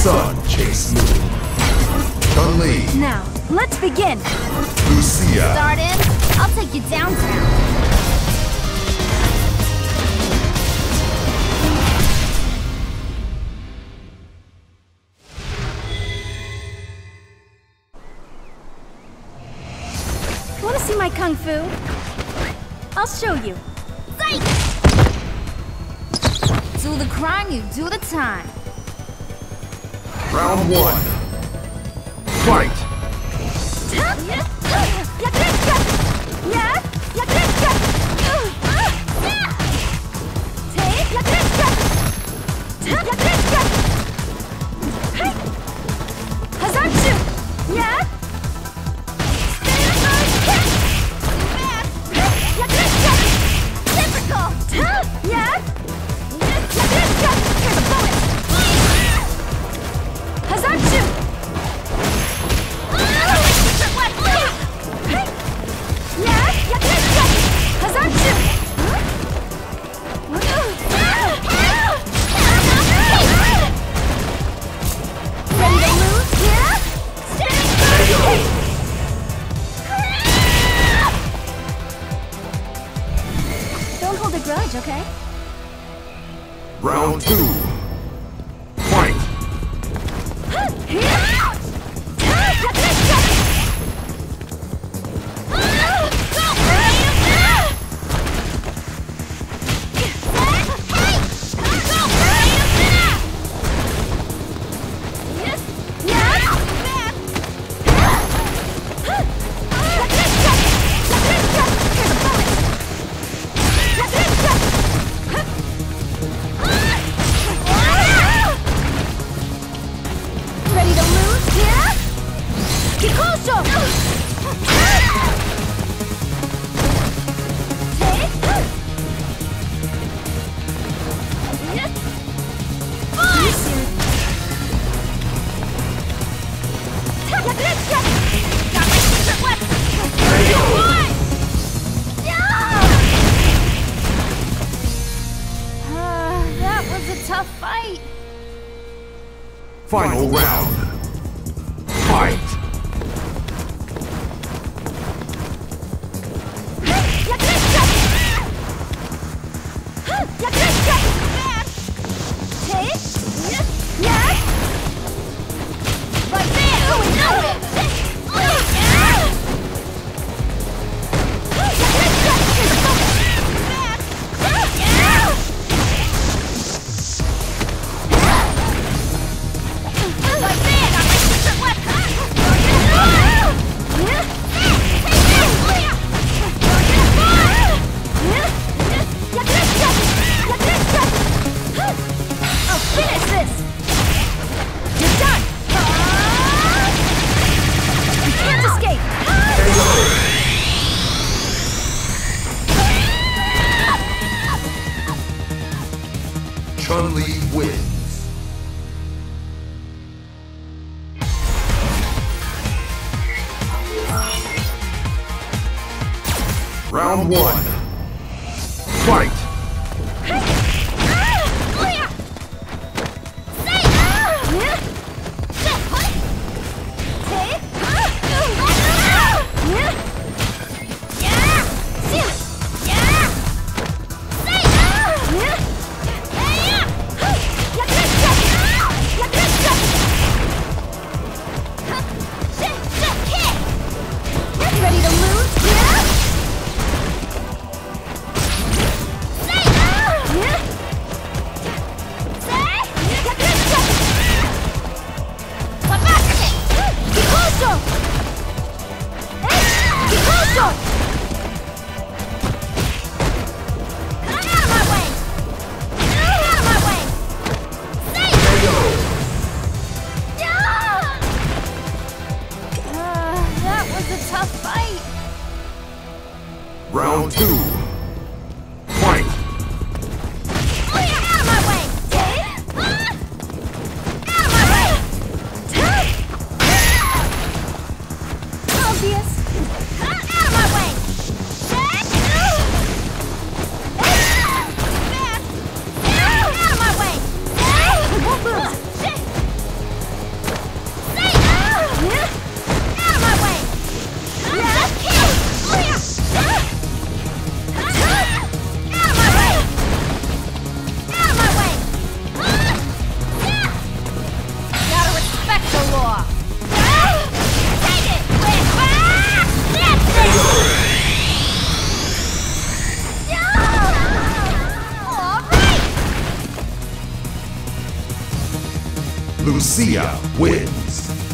Sun Chase Moon. Chun-Li, Now, let's begin. Lucia, Start in, I'll take you downtown. Want to see my kung fu? I'll show you. Psych! Do the crime, you do the time. Round one. Fight! Grudge, okay? Round two. Final round. Fight! I'll Wins. Round one. Fight! Round two. Sia wins.